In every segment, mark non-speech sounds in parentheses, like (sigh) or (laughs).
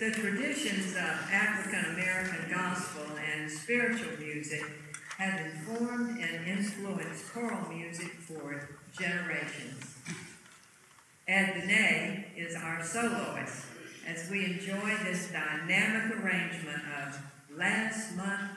the traditions of African American gospel and spiritual music have informed and influenced choral music for generations. Ed Benet is our soloist as we enjoy this dynamic arrangement of Last Month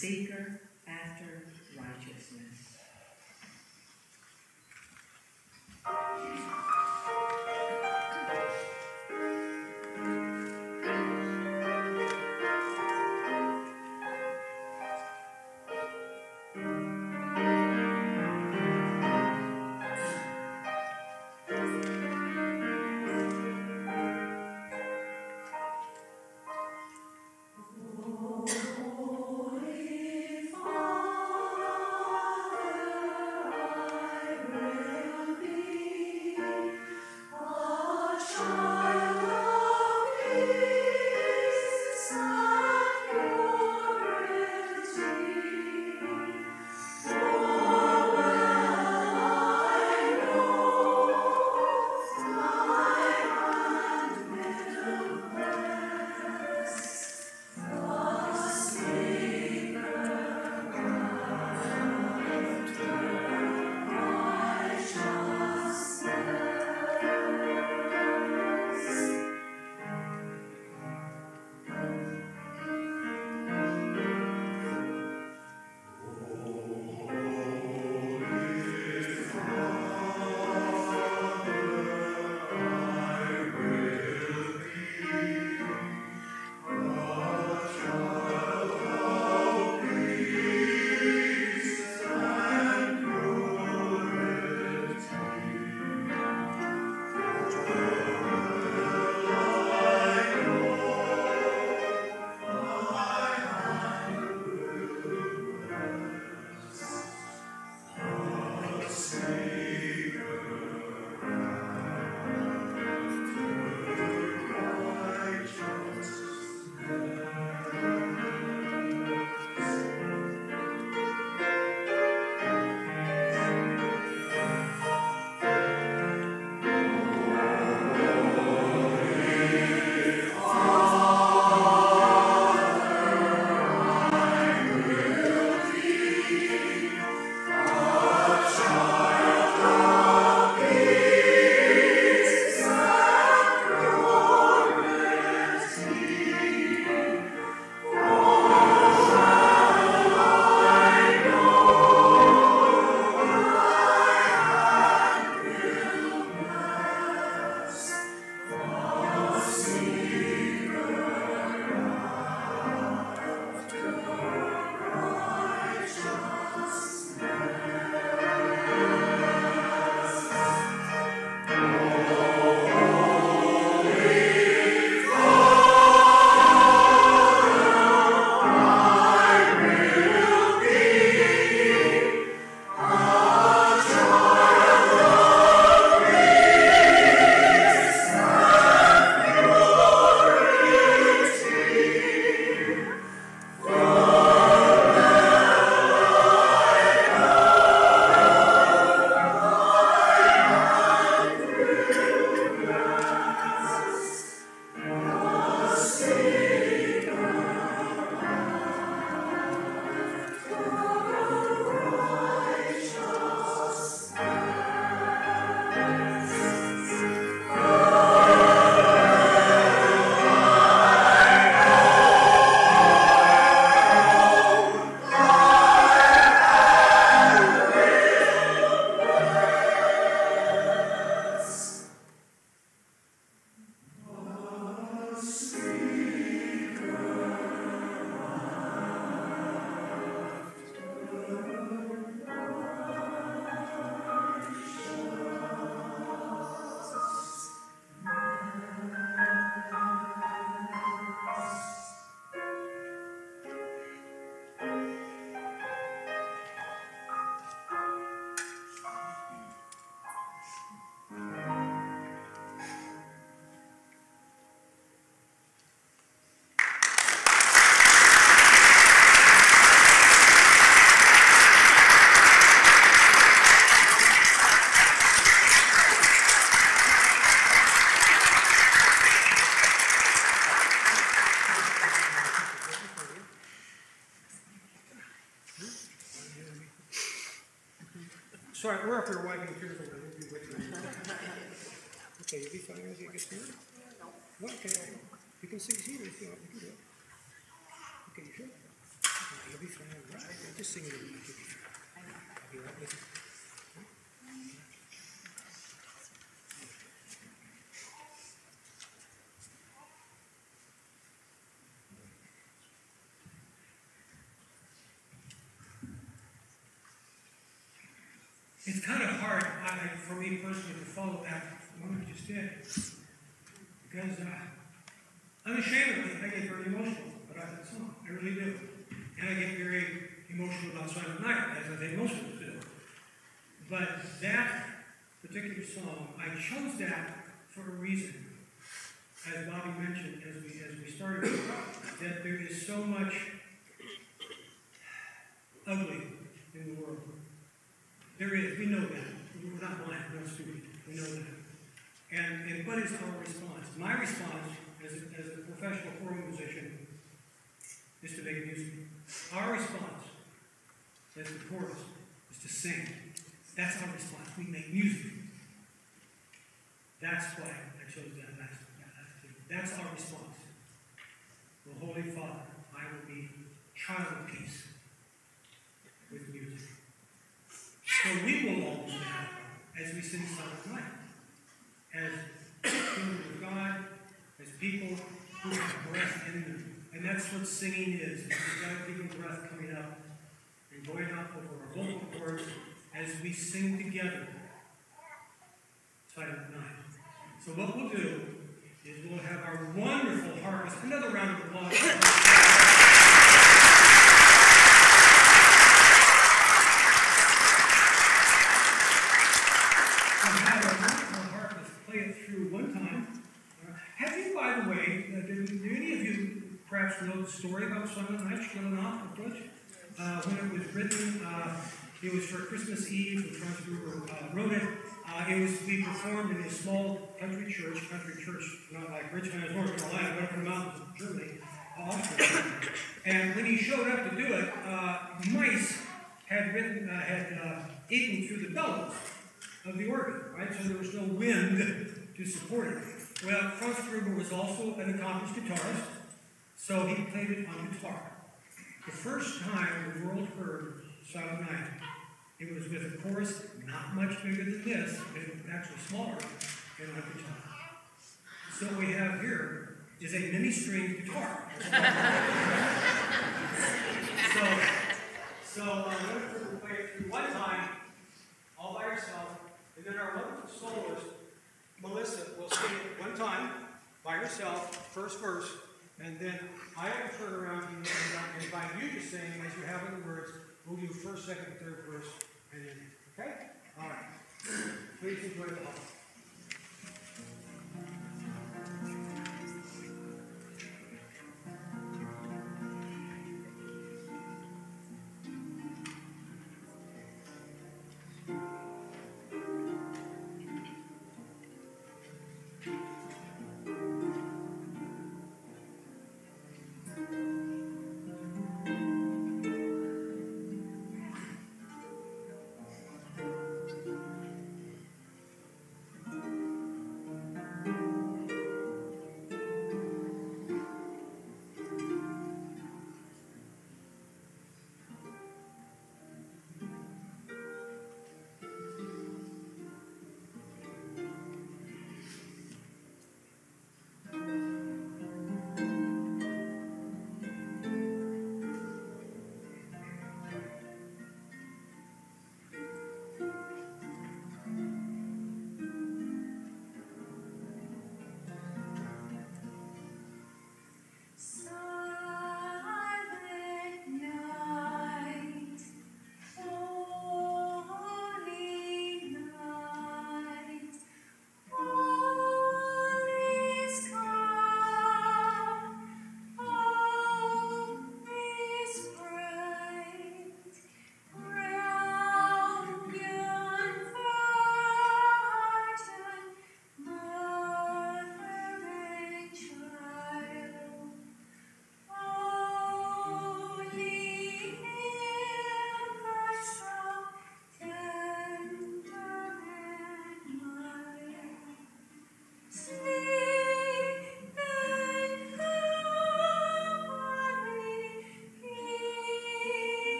seeker It's kind of hard, I, for me personally, to follow that, we just did. Because, uh, unashamedly, I get very emotional about that song, I really do. And I get very emotional about Silent Night, as I think most of us do. But that particular song, I chose that for a reason. As Bobby mentioned, as we, as we started, that there is so much ugly in the world. There is, we know that. We're not blind, we're not stupid. We know that. And, and what is our response? My response as a, as a professional choral musician is to make music. Our response as the chorus is to sing. That's our response. We make music. That's why I chose that last, last. That's our response. The Holy Father, I will be child of peace with music. So we will all do that as we sing Silent Night. As children of God, as people who have breath in them. And that's what singing is. It's the God given breath coming up and going up over our vocal cords as we sing together Silent Night. So what we'll do is we'll have our wonderful harpist. Another round of applause. We'll have our wonderful harpist play it through one time. Uh, Have you, by the way, uh, do, do any of you perhaps know the story about Silent Night, Shrilling Off of Butch? Uh, when it was written, uh, it was for Christmas Eve, when Franz Gruber uh, wrote it. Uh, it was to be performed in a small country church, country church, not like Richmond, North Carolina, but up in the mountains of Germany, Austria. And when he showed up to do it, uh, mice had written, had eaten through the bellows of the organ, right? So there was no wind to support it. Well, Franz Gruber was also an accomplished guitarist, so he played it on guitar. The first time the world heard Silent Night, it was with a chorus not much bigger than this, was actually smaller than a guitar. So what we have here is a mini string guitar. (laughs) so, so uh, it through one time, all by herself, and then our wonderful soloist, Melissa, will sing it one time by herself, first verse, and then I will turn around and invite you to sing as you have in the words. We'll do first, second, third verse, and then, okay? All right. Please enjoy the hall.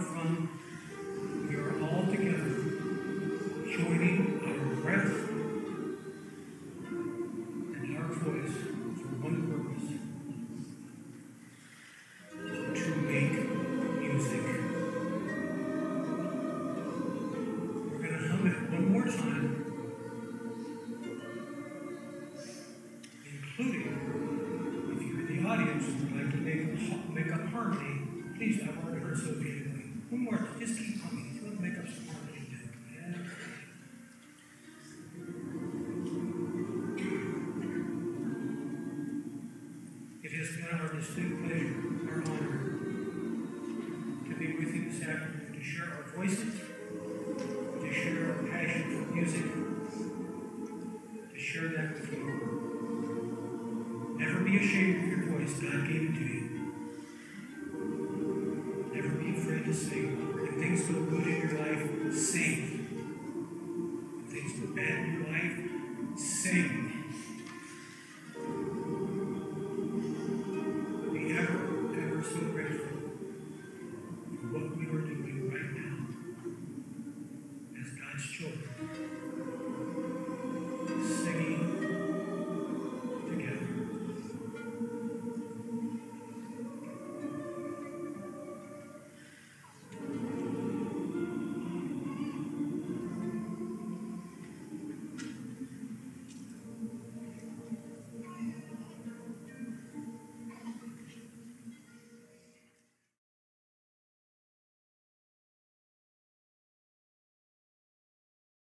From, been